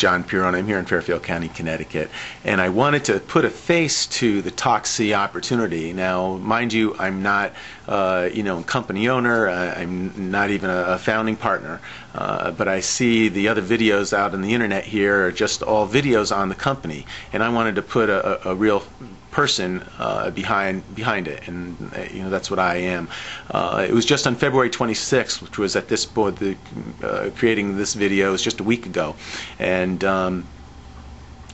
John Pierone. I'm here in Fairfield County, Connecticut, and I wanted to put a face to the TokSee opportunity. Now, mind you, I'm not, you know, company owner. Uh, I'm not even a, founding partner. Uh, but I see the other videos out on the internet here are just all videos on the company, and I wanted to put a, a, real person uh, behind behind it, and uh, you know that's what I am. Uh, it was just on February 26th, which was at this board, the uh, creating this video. It was just a week ago, and. Um,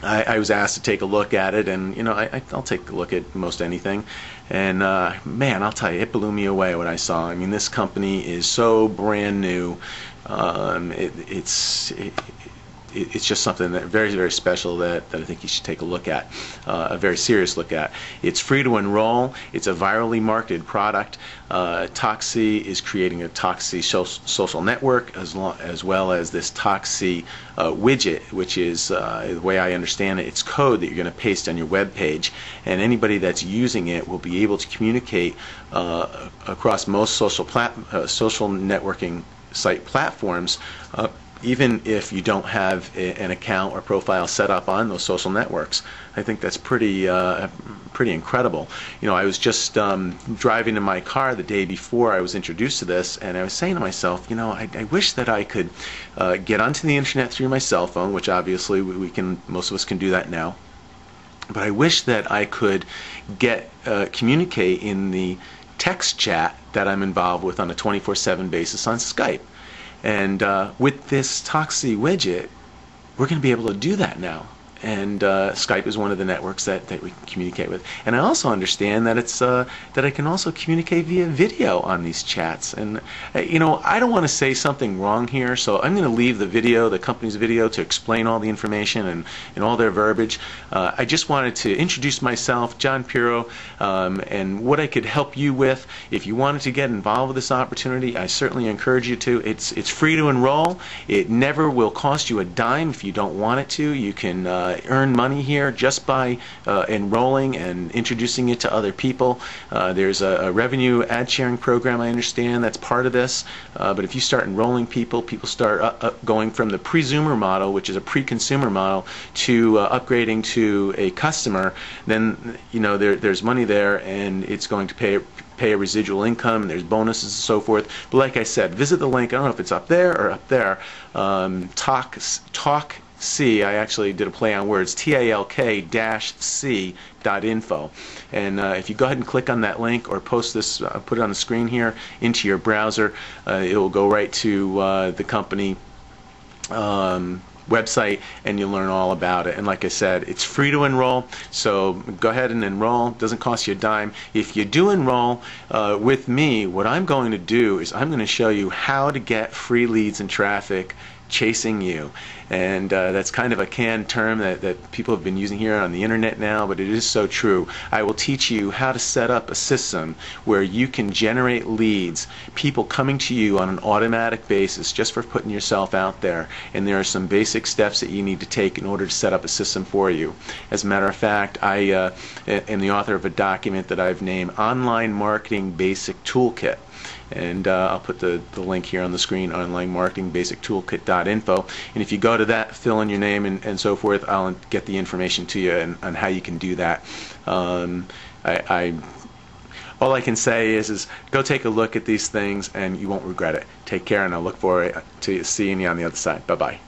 I, I, was asked to take a look at it, and you know, I, will take a look at most anything. And uh, man, I'll tell you, it blew me away what I saw. I mean, this company is so brand new. Um, it, it's it, it's just something that very very special that, that I think you should take a look at, uh, a very serious look at. It's free to enroll. It's a virally marketed product. Uh, TokSee is creating a TokSee social network as, long, as well as this TokSee uh, widget, which is uh, the way I understand it. It's code that you're going to paste on your web page, and anybody that's using it will be able to communicate uh, across most social uh, social networking site platforms uh, even if you don't have a, an account or profile set up on those social networks. I think that's pretty uh, pretty incredible. You know, I was just um, driving in my car the day before I was introduced to this, and I was saying to myself, you know, I, I wish that I could uh, get onto the internet through my cell phone, which obviously we, we, can, most of us can do that now. But I wish that I could get uh, communicate in the text chat that I'm involved with on a 24/7 basis on Skype. And uh, with this TokSee widget, we're going to be able to do that now and uh, Skype is one of the networks that, that we communicate with. And I also understand that it's uh, that I can also communicate via video on these chats. And uh, you know, I don't want to say something wrong here, so I'm going to leave the video, the company's video, to explain all the information and, and all their verbiage. Uh, I just wanted to introduce myself, John Pierone, um, and what I could help you with. If you wanted to get involved with this opportunity, I certainly encourage you to. It's it's free to enroll. It never will cost you a dime if you don't want it to. You can uh, earn money here just by uh, enrolling and introducing it to other people. Uh, there's a, a, revenue ad sharing program, I understand, that's part of this. Uh, but if you start enrolling people, people start going from the presumer model, which is a pre-consumer model, to uh, upgrading to a customer, then you know there, there's money there and it's going to pay pay a residual income, and there's bonuses and so forth. But like I said, visit the link. I don't know if it's up there or up there. Um, talk, talk C, I actually did a play on words, T-A-L-K dash C dot info. And uh, if you go ahead and click on that link or post this, uh, put it on the screen here into your browser, uh, it will go right to uh, the company um, website and you'll learn all about it. And like I said, it's free to enroll, so go ahead and enroll. It doesn't cost you a dime. If you do enroll uh, with me, what I'm going to do is I'm going to show you how to get free leads and traffic chasing you. And uh, that's kind of a canned term that, that people have been using here on the internet now, but it is so true. I will teach you how to set up a system where you can generate leads, people coming to you on an automatic basis just for putting yourself out there. And there are some basic steps that you need to take in order to set up a system for you. As a matter of fact, I uh, am the author of a document that I've named Online Marketing Basic Toolkit and uh, I'll put the, the link here on the screen online marketing basic toolkit.info and if you go to that fill in your name and, and so forth I'll get the information to you and, on how you can do that um, I, I all I can say is, is go take a look at these things and you won't regret it. Take care and I look forward to seeing you on the other side. Bye bye.